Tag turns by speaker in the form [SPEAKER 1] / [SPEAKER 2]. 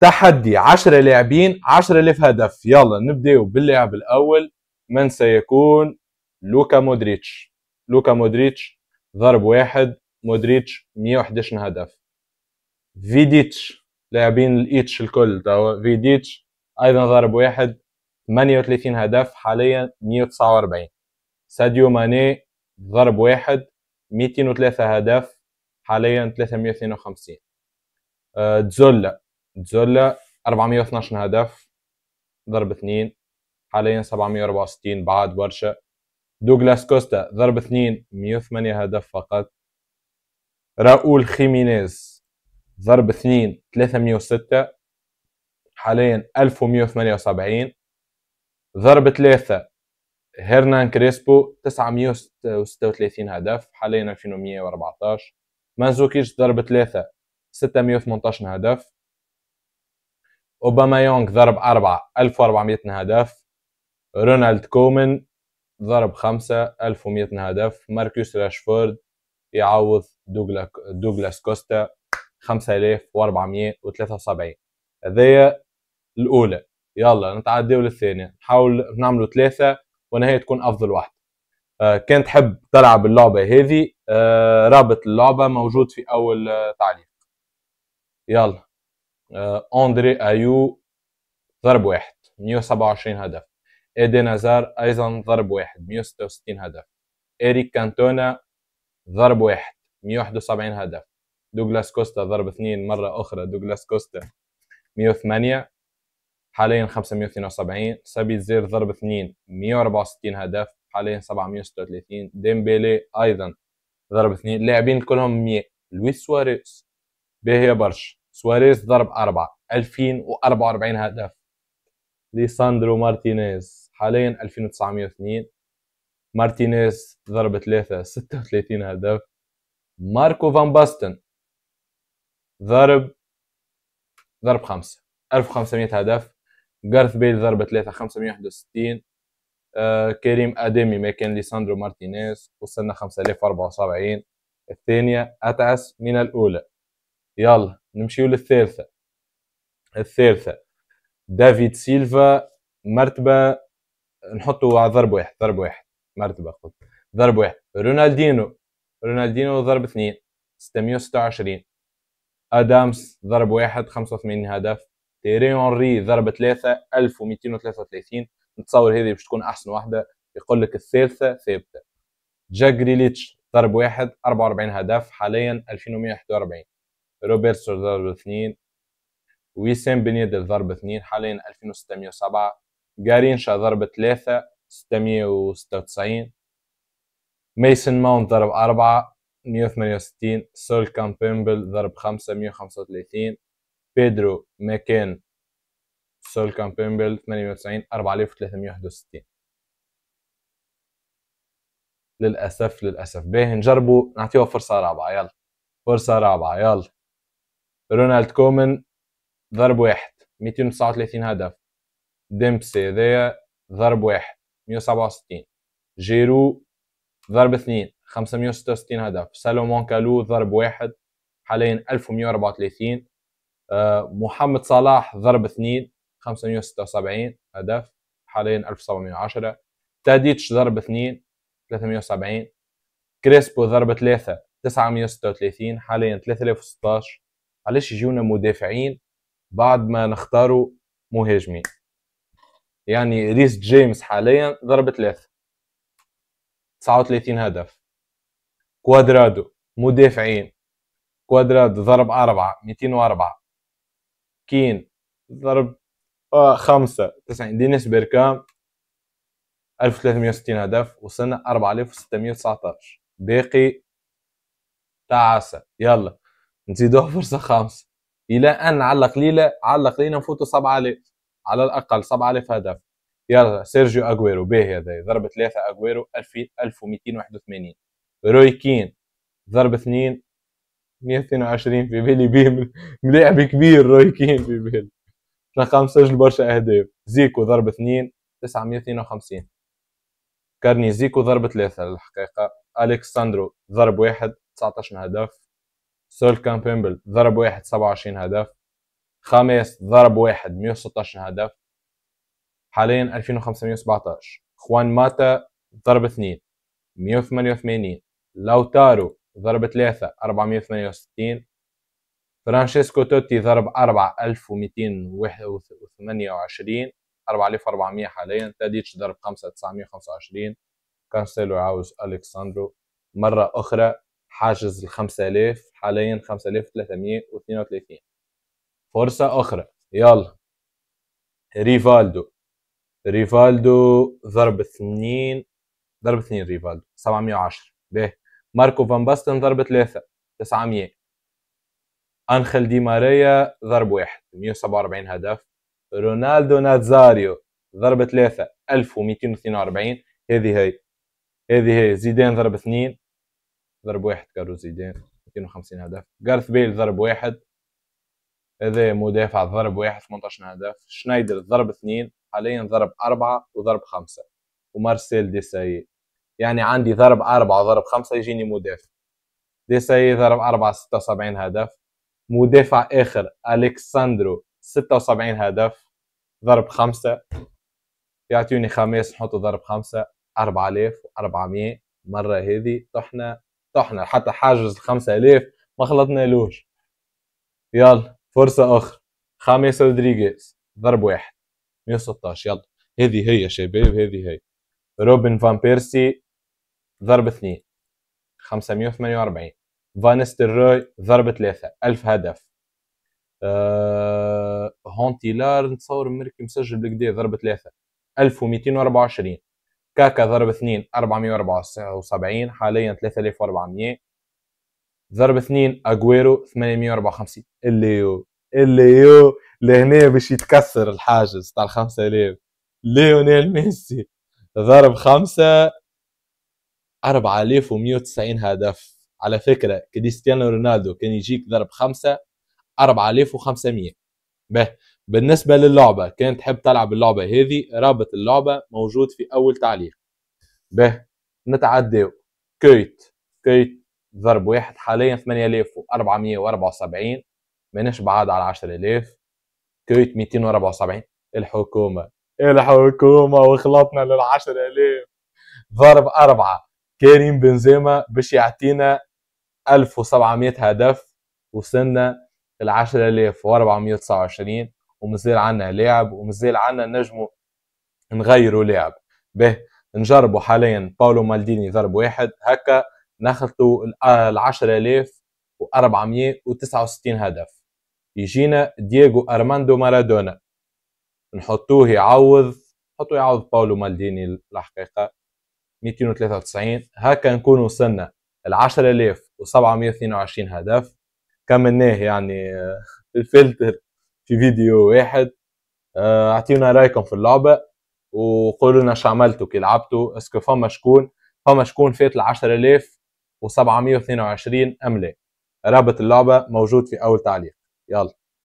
[SPEAKER 1] تحدي 10 لاعبين 10000 هدف. يلا نبداو باللاعب الأول. من سيكون؟ لوكا مودريتش. لوكا مودريتش ضرب واحد مودريتش 111 هدف. فيديتش لاعبين الإيتش الكل توا. فيديتش أيضا ضرب واحد 38 هدف حاليا 149 ساديو ماني ضرب واحد 203 هدف حاليا 352 أه زولا. زولا 412 هدف ضرب اثنين حاليا 764 بعد برشا. دوغلاس كوستا ضرب اثنين 108 هدف فقط. راؤول خيمينيز ضرب اثنين 306 حاليا 1178 ضرب ثلاثة هيرنان كريسبو 936 هدف حاليا 2114 مانزوكيتش ضرب ثلاثة 618 هدف. أوباميانغ ضرب أربعة 1400 هدف. رونالد كومان ضرب خمسة 1100 هدف. ماركوس راشفورد يعوض دوغلا دوغلاس كوستا 5473 هذيا الأولى. يلا نتعداو للثانية نحاول نعملوا ثلاثة ونهاية تكون أفضل واحدة آه كان تحب تلعب اللعبة هذه آه رابط اللعبة موجود في أول آه تعليق. يلا. آه أندري أيو ضرب واحد 127 هدف. ايدين هازارد أيضا ضرب واحد 166 هدف. اريك كانتونا ضرب واحد 171 هدف. دوغلاس كوستا ضرب اثنين مرة أخرى دوغلاس كوستا 108 حاليا 572 سابيتزر ضرب اثنين 164 هدف حاليا 736 ديمبيلي أيضا ضرب اثنين. لاعبين كلهم 100 لويس سواريز باهية برشا. سواريز ضرب أربعة. 2044 هدف. ليساندرو مارتينيز حاليا 2902 مارتينيز ضرب ثلاثة 36 هدف. ماركو فان باستن ضرب ضرب خمسة. 1500 هدف. جارث بيل ضرب ثلاثة 561 آه كريم أديميي مكان ليساندرو مارتينيز وصلنا 5074 الثانية أتعس من الأولى. يلا نمشيو للثالثة. الثالثة. دافيد سيلفا مرتبة نحطه على ضرب واحد ضرب واحد مرتبة خد ضرب واحد. رونالدينو. رونالدينو ضرب اثنين 626 آدامس ضرب واحد 85 هدف. تيري اونري ضرب ثلاثة 1233 نتصور هذه باش تكون أحسن واحدة. يقول لك الثالثة ثابتة. جاك جريليتش ضرب واحد 44 هدف حاليا 2141 روبرتسو ضرب اثنين ويسام بن يدل ضرب اثنين حاليا 2607 جارينشا ضرب ثلاثة 696 ميسن ماونت ضرب أربعة 168 سول كامبل ضرب خمسة 135 بيدرو مكان سول كامبل 98 4361 للأسف للأسف. باهي نجربوا نعطيها فرصة رابعة يلا. فرصة رابعة يلا. رونالد كومان ضرب واحد. 239 هدف. ديمبسي هذايا ضرب واحد. 167 جيرو ضرب اثنين. 566 هدف. سالومون كالو ضرب واحد. حاليا 1134 أه محمد صلاح ضرب اثنين. 576 هدف. حاليا 1710 تاديتش ضرب اثنين. 370 كريسبو ضرب ثلاثة. 936 حاليا 3016 علاش يجونا مدافعين بعد ما نختاروا مهاجمين. يعني ريس جيمس حاليا ضرب ثلاثة. 39 هدف. كوادرادو مدافعين. كوادرادو ضرب أربعة 204 كين ضرب آه خمسة 90 دينيس بيركام 1360 هدف وصلنا 4619 باقي تعاسة. يلا. نزيدوها فرصة خامسة. إلى أن على القليلة على القليلة نفوتوا 7000 على الأقل 7000 هدف. يلا سيرجيو أجويرو باهي هذا ضرب ثلاثة أجويرو 1281 روي كين ضرب اثنين 122 في بالي بيه ملاعب كبير روي كين في بالي رقم سجل برشا أهداف. زيكو ضرب اثنين 952 كارني زيكو ضرب ثلاثة الحقيقة. ألكساندرو ضرب واحد 19 هدف. سول كامبل ضرب واحد 27 هدف. خاميس ضرب واحد 116 هدف. حاليا 2517 خوان ماتا ضرب اثنين 188 لوتارو ضرب ثلاثة 468 فرانشيسكو توتي ضرب 4228 4400 حاليا. تاديتش ضرب 5 925 كانسيلو عوض الكساندرو مرة أخرى حاجز ال 5000 حاليا 5332 فرصة أخرى. يلا. ريفالدو. ريفالدو ضرب اثنين ضرب اثنين ريفالدو 710 به ماركو فان باستن ضرب ثلاثة 900 أنخل دي ماريا ضرب واحد 147 هدف. رونالدو نازاريو ضرب ثلاثة 1242 هذه هي هذه هي. زيدان ضرب اثنين ضرب واحد كارو زيدان 250 هدف. جارث بيل ضرب واحد. هذا مدافع ضرب واحد 18 هدف. شنايدر ضرب اثنين حاليا ضرب أربعة وضرب خمسة. ومارسيل ديساي. يعني عندي ضرب أربعة وضرب خمسة يجيني مدافع. ديساي ضرب أربعة 76 هدف. مدافع آخر ألكساندرو 76 هدف ضرب خمسة. يعطيوني خماس نحط ضرب خمسة 4400 مرة هذه طحنا. طحنا حتى حاجز 5000 ما خلطنالوش. يلا فرصة أخرى. خاميس رودريغيز ضرب واحد. 116 يلا. هذه هي شباب هذه هي. روبن فان بيرسي ضرب اثنين. 548 فان نيستلروي ضرب ثلاثة. 1000 هدف. أه... هونتيلار نتصور مركي مسجل بكدا ضرب ثلاثة. 1224 كاكا ضرب اثنين 474 حاليا 3400 ضرب اثنين أجويرو 854 اللي الليو لهنا باش يتكسر الحاجز تاع ال 5000 ليونيل ميسي. ضرب خمسة 4190 هدف. على فكرة كريستيانو رونالدو كان يجيك ضرب خمسة 4500 به. بالنسبة للعبة كانت تحب تلعب اللعبة هذه رابط اللعبة موجود في أول تعليق. به نتعداو كويت كويت ضرب واحد حاليا 8474 ماناش بعاد على 10000 كويت 274 الحكومة. الحكومة وخلطنا لل 10000 ضرب أربعة. كريم بنزيما باش يعطينا 1700 هدف وصلنا ل 10429 ومازال عندنا لاعب ومازال عندنا نجمو نغيروا لاعب. به نجربوا حاليا باولو مالديني ضرب واحد هكا ناخذوا ال 10469 هدف. يجينا دييغو أرماندو مارادونا. نحطوه يعوض نحطوه يعوض باولو مالديني الحقيقة 293 هكا نكون وصلنا ل 10722 هدف. كملناه يعني آه، الفلتر. في فيديو واحد. آه، أعطيونا رأيكم في اللعبة وقولوا لنا شو عملتوا كي لعبتوا. اسكو فما شكون؟ فما شكون فات ال 10722 املاء رابط اللعبة موجود في أول تعليق. يلا.